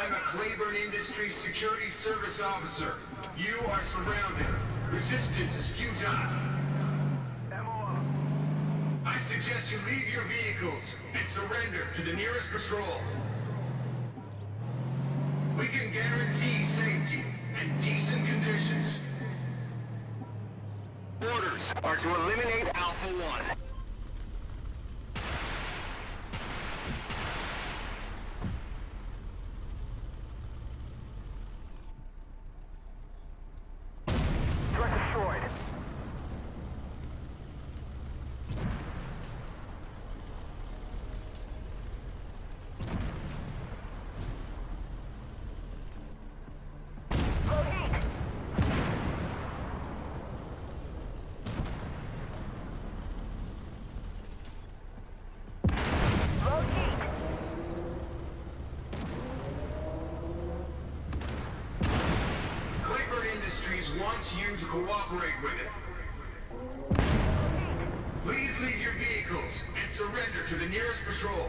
I'm a Claiborne Industries Security Service officer. You are surrounded. Resistance is futile. I suggest you leave your vehicles and surrender to the nearest patrol. We can guarantee safety and decent conditions. Orders are to eliminate Alpha 1. Wants you to cooperate with it. Please leave your vehicles and surrender to the nearest patrol.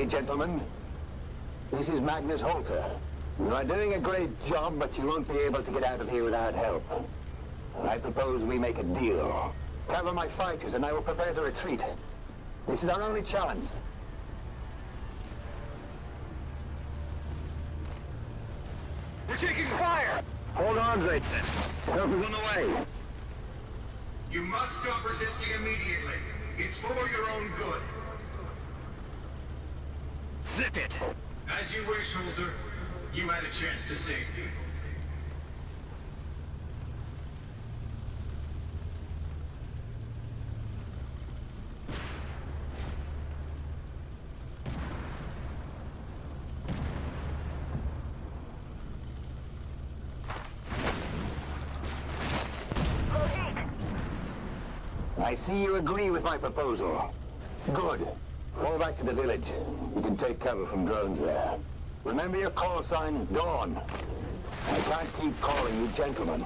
Me, gentlemen? This is Magnus Holter. You are doing a great job, but you won't be able to get out of here without help. I propose we make a deal. Cover my fighters, and I will prepare to retreat. This is our only chance. We're taking fire! Hold on, Zaitsev. Help is on the way. You must stop resisting immediately. It's for your own good. Zip it! As you wish, Holter. You had a chance to. Low heat. I see you agree with my proposal. Good. Fall back to the village. You can take cover from drones there. Remember your call sign, Dawn. I can't keep calling you gentlemen.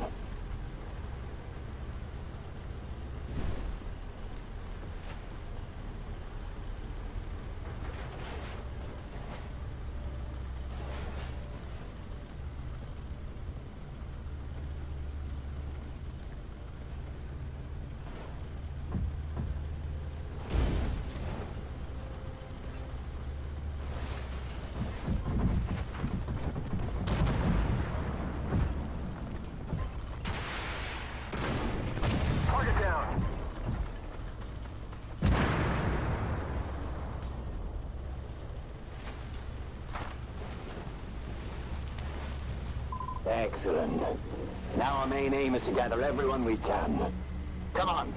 Target down. Excellent. Now our main aim is to gather everyone we can. Come on.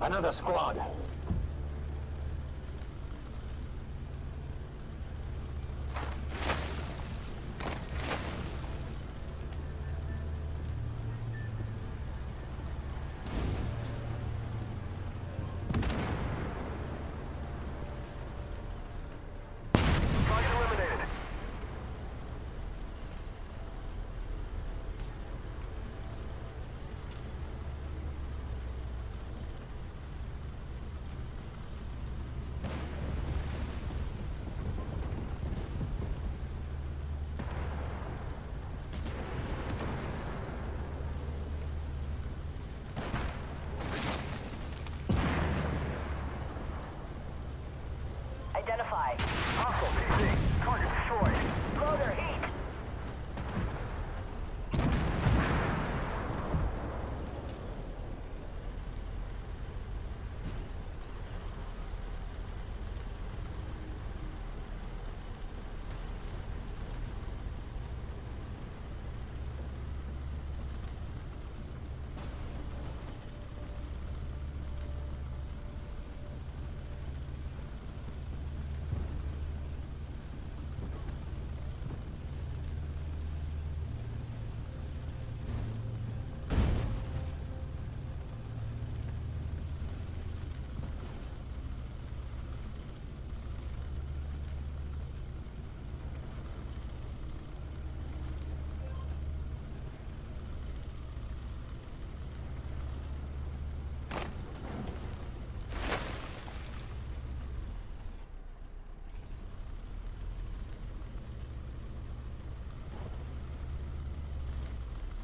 Another squad.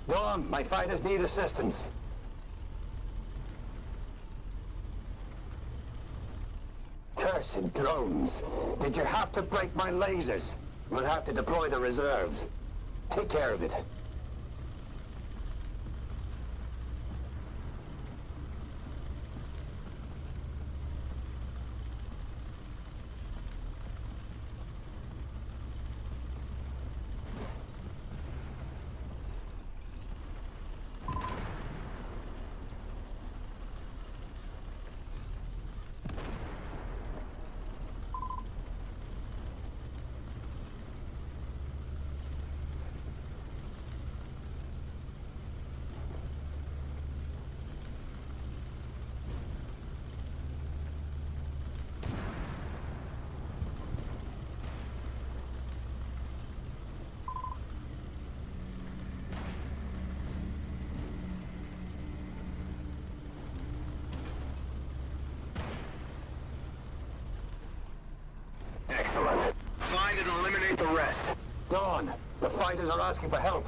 Dawn, my fighters need assistance. Cursed drones. Did you have to break my lasers? We'll have to deploy the reserves. Take care of it. Excellent. Find and eliminate the rest. Dawn, the fighters are asking for help.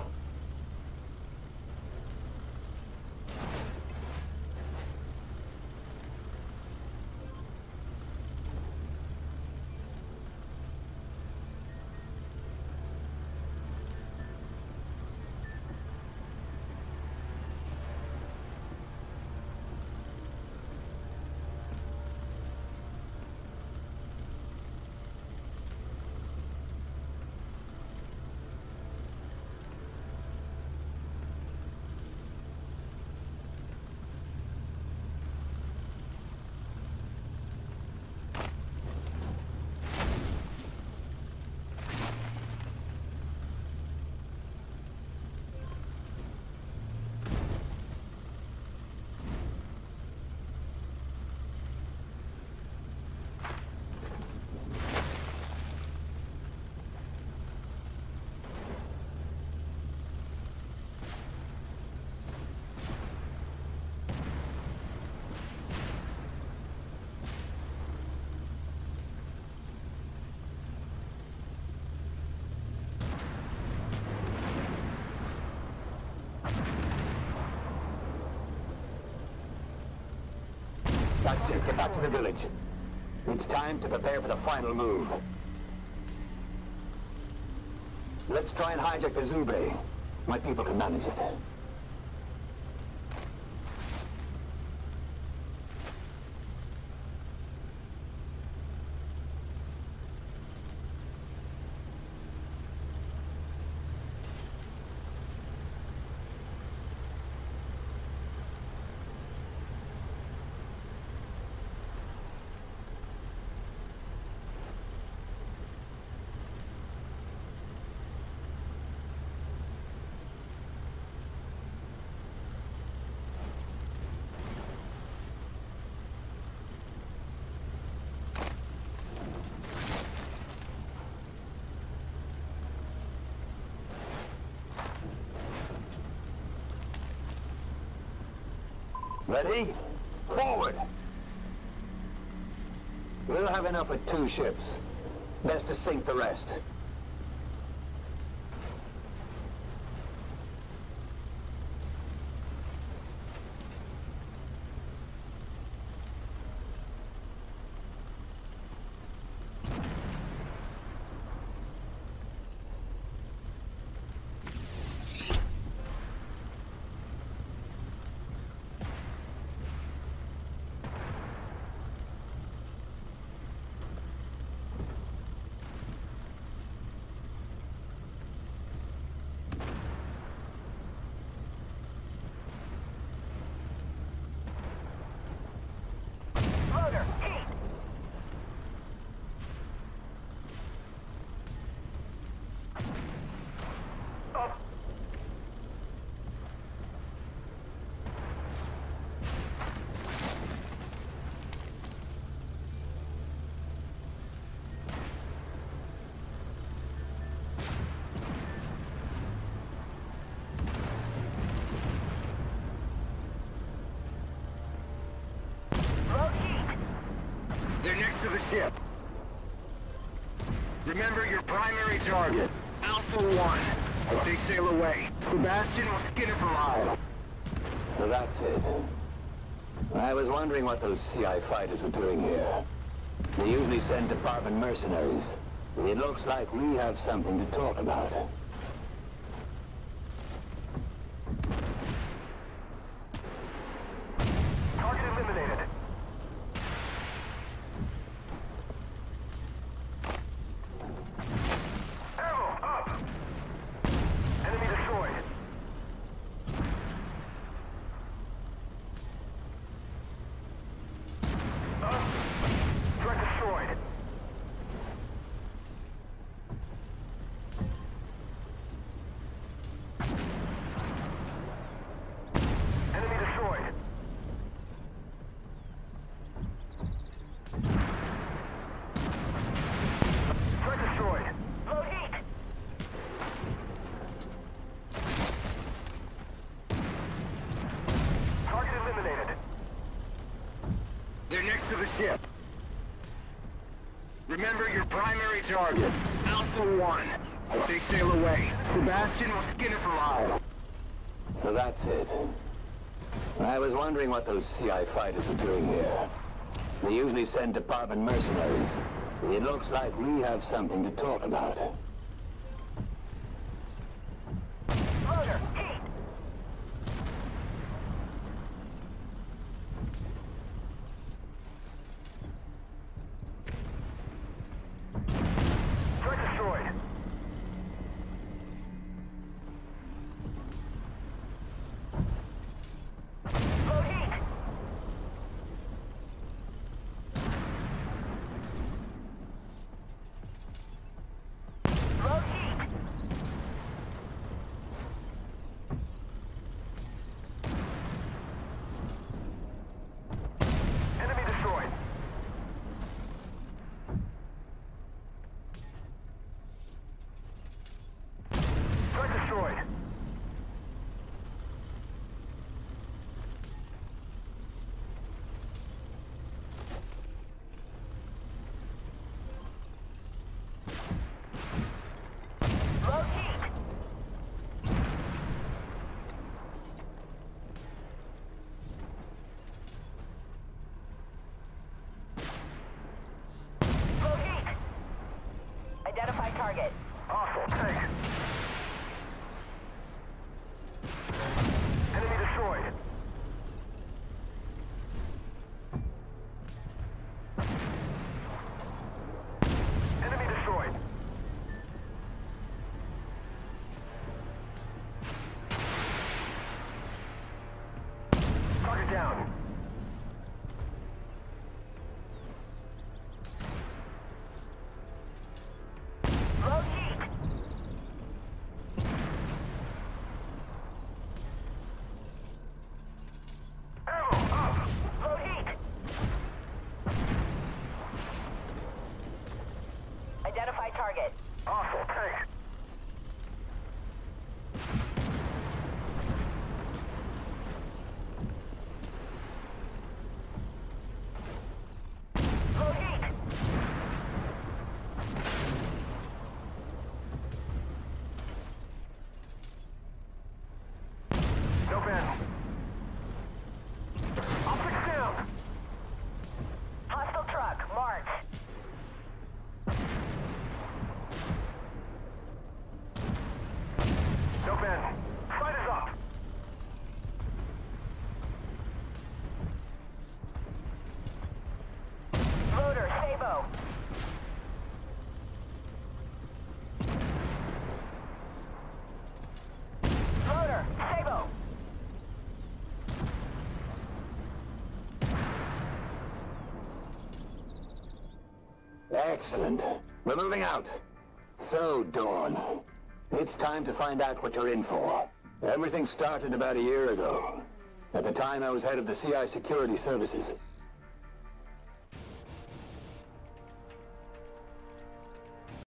Get back to the village. It's time to prepare for the final move. Let's try and hijack the Zubr. My people can manage it. Ready? Forward! We'll have enough with two ships. Best to sink the rest. They're next to the ship. Remember your primary target, Alpha 1. If they sail away, Sebastian will skin us alive. So that's it. I was wondering what those CI fighters were doing here. They usually send department mercenaries. It looks like we have something to talk about. Ship. Remember your primary target, Alpha 1. They sail away, Sebastian will skin us alive. So that's it. I was wondering what those CI fighters were doing here. They usually send department mercenaries. It looks like we have something to talk about. Excellent. We're moving out. So, Dawn, it's time to find out what you're in for. Everything started about a year ago. At the time, I was head of the CI Security Services.